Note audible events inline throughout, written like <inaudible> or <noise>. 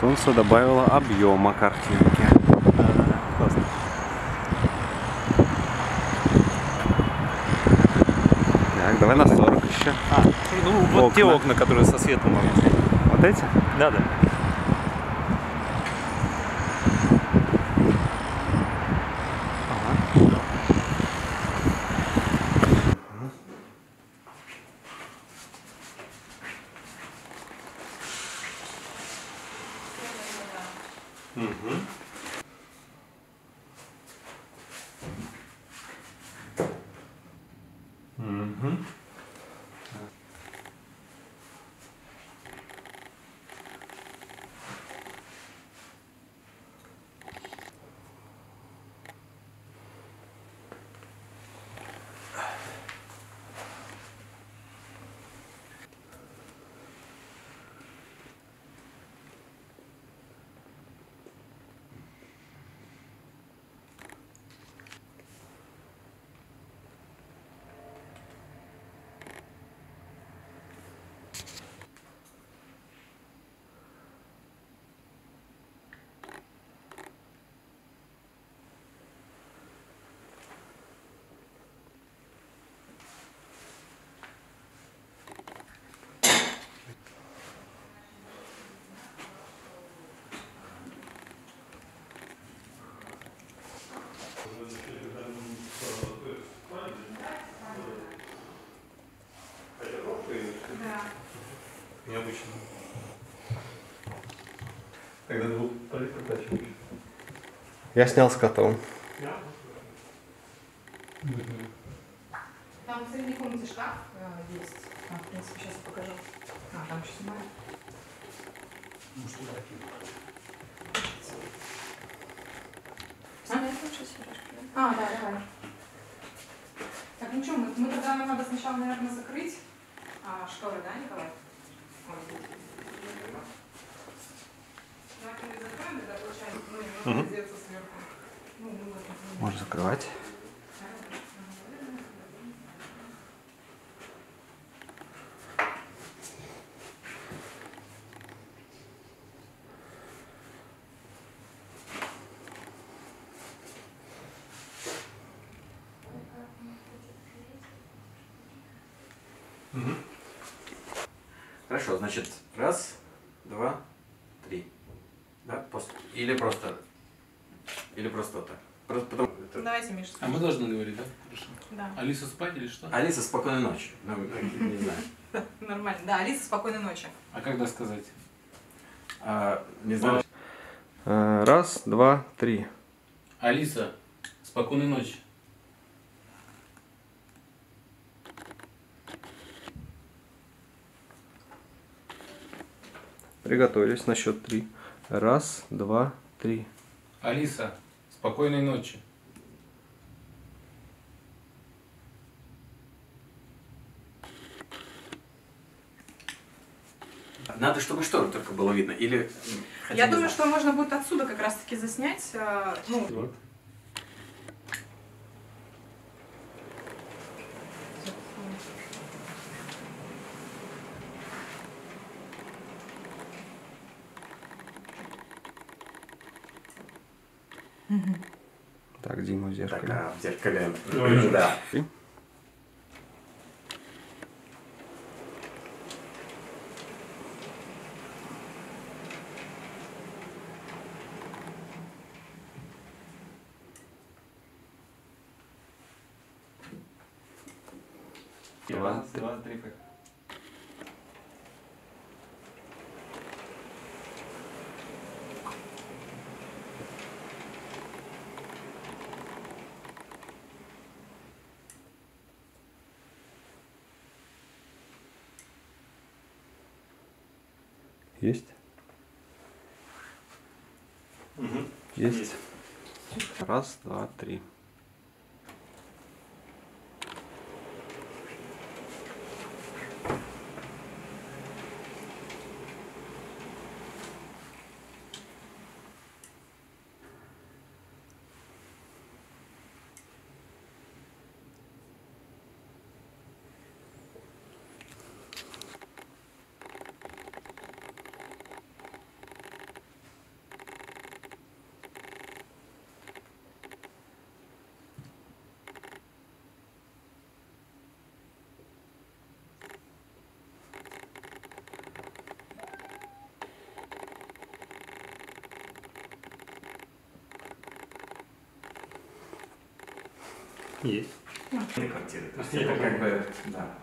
Солнце добавило объема картинки. Классно. Так, давай на 40 еще. А, ну вот те Окна. окна, которые со светом. Вот эти? Да, да. Mm-hmm. Необычно. Тогда двух прокачиваешь. Я снял с котом. Там в средней комнате шкаф э, есть. А, в принципе, сейчас покажу. А, там еще снимаю. А, А, да, давай. Так, ну что, мы, мы тогда надо сначала, наверное, закрыть а, шторы, да, Николай? Можно закрывать. Хорошо, значит, раз, два, три. Да? Просто. Или просто. Или просто вот так. Просто потому... это- Давайте, Миша. А мы должны говорить, да? Хорошо. Да. Алиса спать или что? Алиса, спокойной ночи. Ну, не знаю. <laughs> Нормально. Да, Алиса, спокойной ночи. А когда сказать? А, не знаю. Э, Раз, два, три. Алиса, спокойной ночи. Приготовились на счет три. Раз, два, три. Алиса, спокойной ночи. Надо, чтобы штору только было видно. Или... Я думаю, что можно будет отсюда как раз-таки заснять. э, Ну, Так, Дима в Так, зеркале. а, в зеркале. Да. Два, Раз, три. два, три, поехали. Есть? Есть. Раз, два, три. Есть. Квартиры. То есть это как бы, да.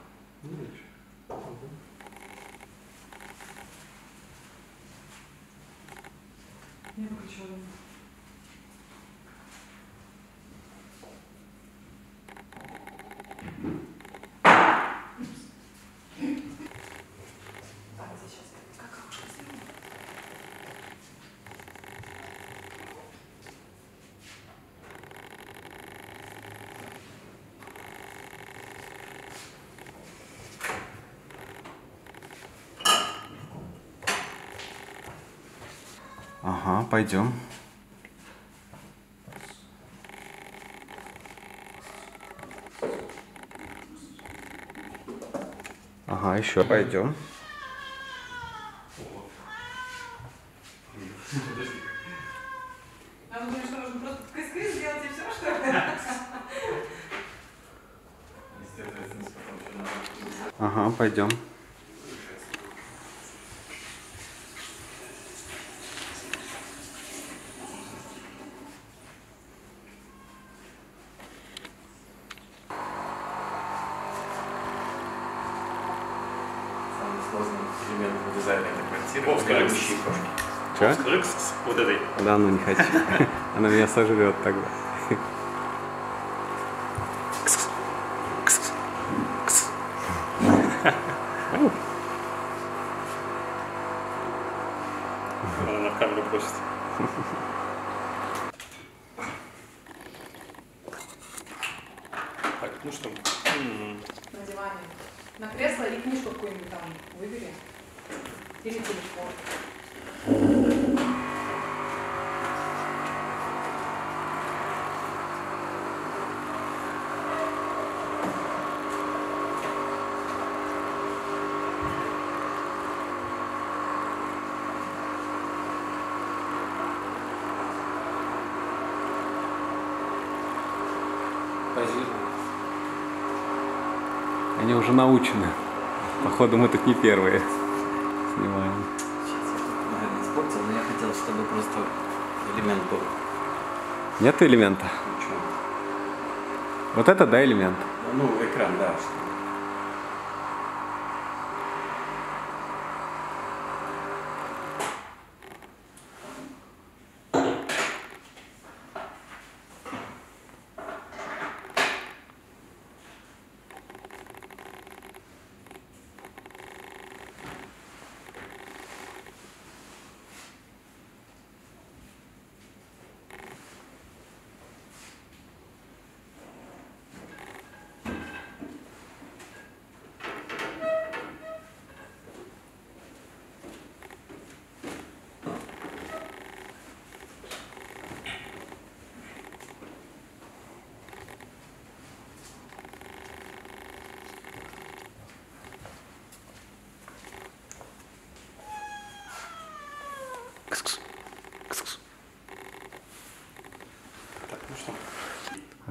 Пойдем. Ага, еще пойдем. А вы думаете, что можно просто кыс-кыс сделать и все, что ли? Ага, пойдем. Самый сложный дизайне этой квартиры. Кошки. Че? Кс-кс вот этой. Да, ну не хочу. <laughs> Она меня сожрет тогда. Она на камеру бросит. Так, ну что? На диване. На кресло и книжку какую-нибудь там выбери. Или телефон. Они уже научены. Походу, мы тут не первые снимаем. Сейчас я тут, наверное, испортил, но я хотел, чтобы просто элемент был. Нет элемента? Ничего. Вот это да элемент. Ну, экран, да.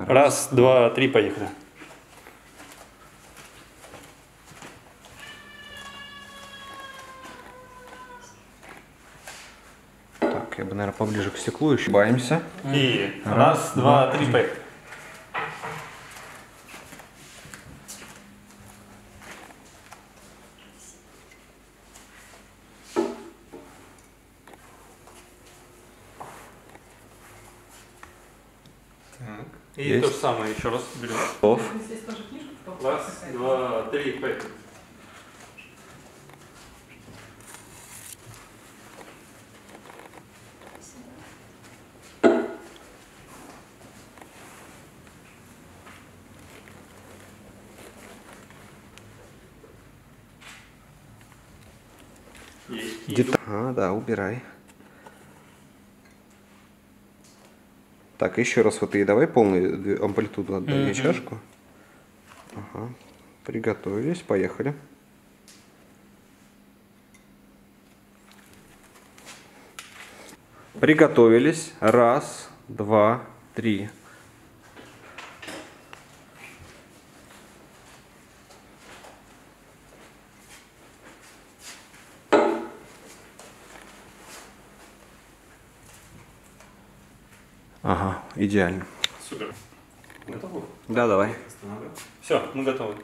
Раз, два, три, поехали. Так, я бы, наверное, поближе к стеклу еще. Ошибаемся. И раз, два, три, поехали. И Есть. то же самое еще раз берем. Готов. Здесь тоже книжка кто? Раз, два, три, поехали. Есть. И Дета- А, да, убирай. Так, еще раз вот и давай полную амплитуду отдай мне Мгм. чашку. Ага. Приготовились, поехали. Приготовились. Раз, два, три. Ага, идеально. Супер. Готовы? Да, давай. Останавливаем. Все, мы готовы.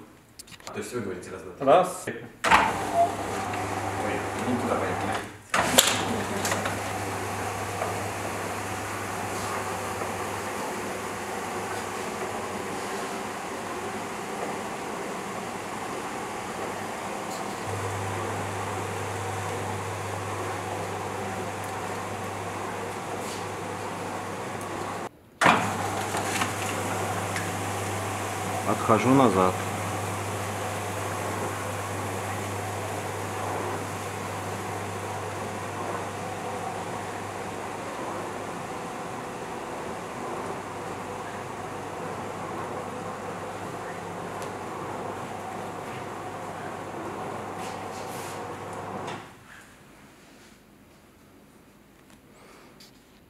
А, то есть вы говорите раз, два, три. Раз. Поехали. Ну, туда поехали. Отхожу назад.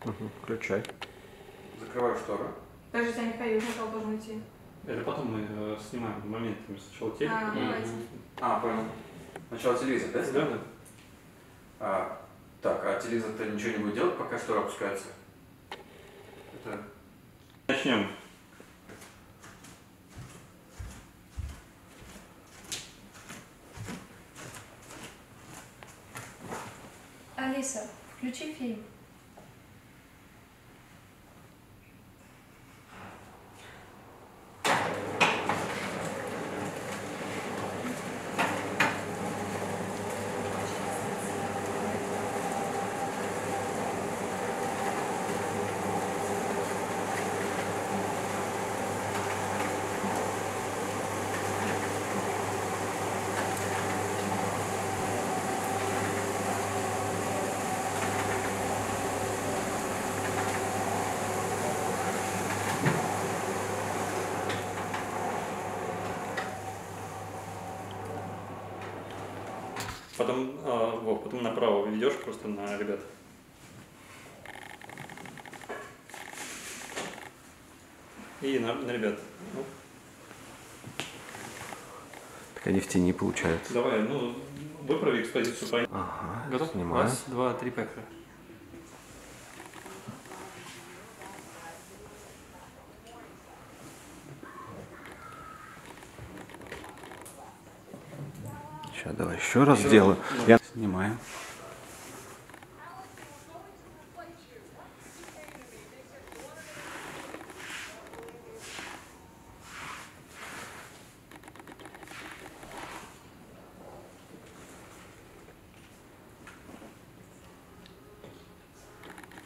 Мгм, Включай. Закрываю штору. Подождите, а Михаил сначала должен идти. Это потом мы э, снимаем моментами. Сначала телек. А, потом- давайте. А, понял. Сначала телевизор, да? Да, да. А, так, а телевизор-то ничего не будет делать, пока штора опускается? Это... Начнем. Алиса, включи фильм. Потом, а, Вов, потом направо ведешь просто на ребят. И на, на ребят. Ну, Так они в тени получаются. давай, ну, выправи экспозицию. по- Ага, Готов? снимаю. Раз, два, три, поехали. Сейчас давай еще раз Ещё сделаю. раз. Я снимаю.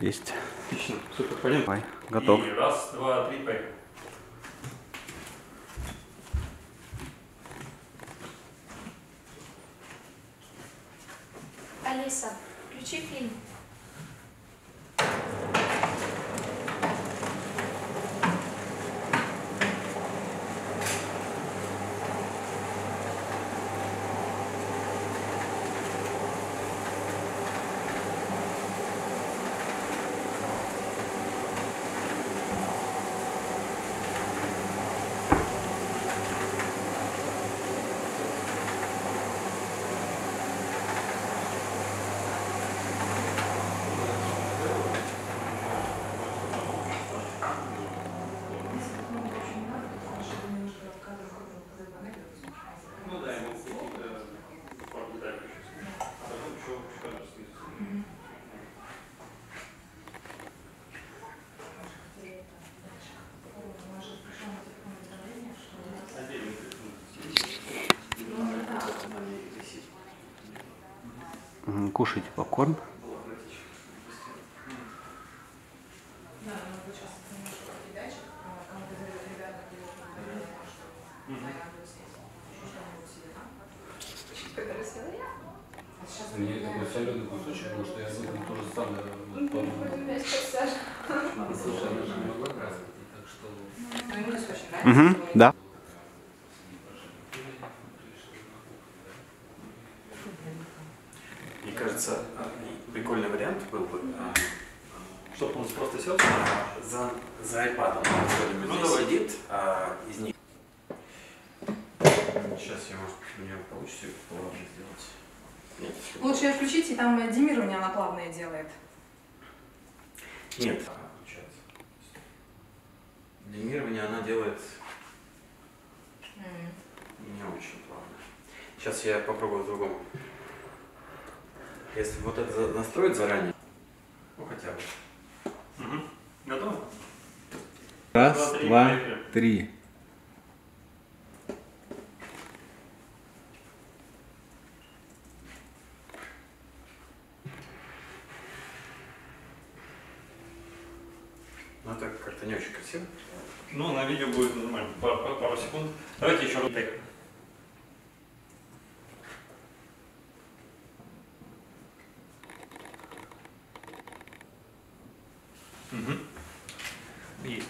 Есть. Отлично, супер, пойдем. Давай, готов. И раз, два, три, поехали. Кушайте попкорн. Да, ну вот сейчас немножко передача, а, кому-то из ребят например, что понятно, здесь. Еще что-нибудь себе, да? Который съела я? А сейчас Мне такой соленый кусочек, потому что я выпил то же самое. Ну, хоть у меня сейчас Саша. Слушай, она же не могла красить, так что... Ну, ему здесь очень нравится. Угу, что да. Мне кажется, а, прикольный вариант был бы, а, Чтобы он просто сел. за, за iPad кто-нибудь Ну, здесь давай. сидит, а, из них. Сейчас я, может, у меня получится плавно сделать. Нет, Лучше ее включите, там э, демирование она плавное делает. Нет, а, получается. Демирование она делает не очень плавно. Сейчас я попробую по-другому. Если вот это настроить заранее, ну хотя бы. Угу. Готово? Раз, Два, три, два, три. Ну это как-то не очень красиво. Ну, на видео будет нормально. Пару, пару- пару секунд. Давайте еще раз. Так. Мгм. Есть.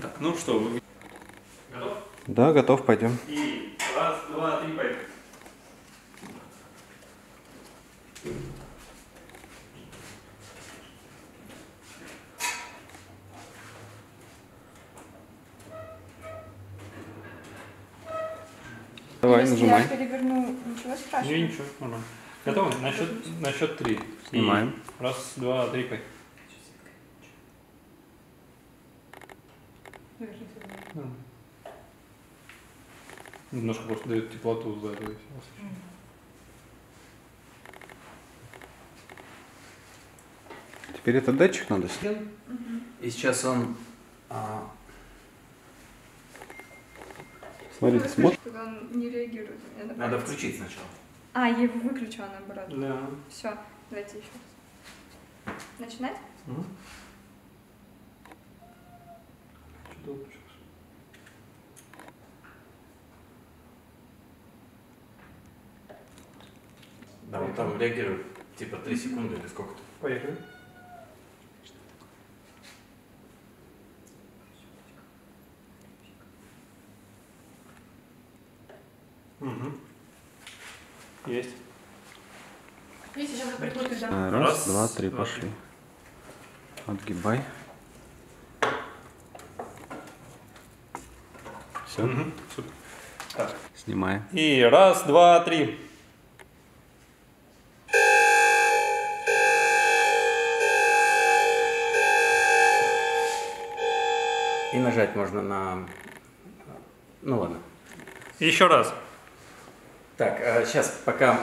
Так, ну что, вы готов? Да, готов, пойдем. И раз, два, три, поехали. Давай, Если нажимай. я переверну, ничего страшного. Не, ничего, нормально. Готовы? На счет, на счет три. Снимаем. И Раз, два, три, поехали. Нормально. Немножко просто дает теплоту за это. Теперь этот датчик надо снять. И сейчас он а, Смотрите, смотрит. Он не реагирует надо палец. включить сначала. А, я его выключила наоборот. Да. Все, давайте еще раз. Начинать? Мгм. Чудо Да, вот там реагирует типа 3 секунды или сколько-то. Поехали. Угу. Есть. Прикрутит, да? А, Раз, Раз, два, три, два, пошли. Отгибай. Все. Супер. Так. снимаем. И раз, два, три. И нажать можно на... Ну ладно. Еще раз. Так, сейчас пока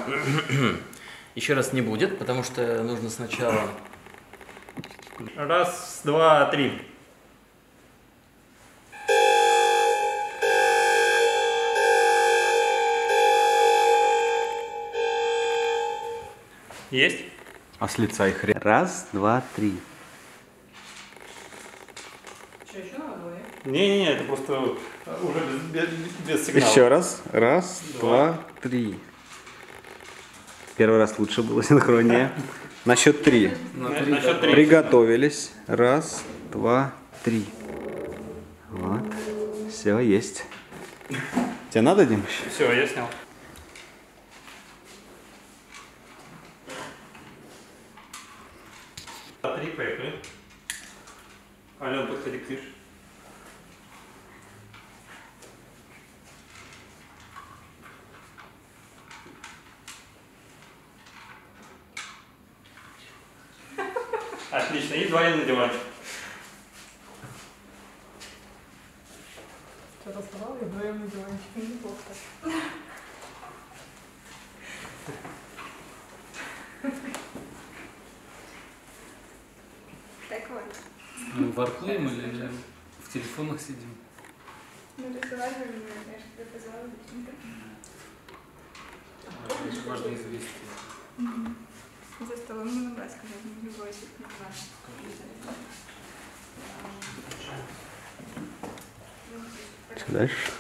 <clears throat> еще раз не будет, потому что нужно сначала... Раз, два, три. Есть? А с лица их Раз, два, три. Что, еще надо было, нет? Не-не-не, это просто э, уже без, без- без сигнала. Еще раз. Раз, два, три. Первый раз лучше было <laughs> синхроннее. На счет три. На, на счет три. Приготовились. Раз, два, три. Вот. Все, есть. Тебе надо, Дим? Все, я снял. А, Три, поехали. Ален, подходи к Мише. Отлично, и двоим на диванчик. Что-то сказал, я вдвоем на диванчике. <laughs> Неплохо. Так вот. Мы воркуем или в телефонах сидим? Мы разговаривали, но я же тебе позвала. Важное известие. За столом не могла сказать, не любой не знаю. Что дальше?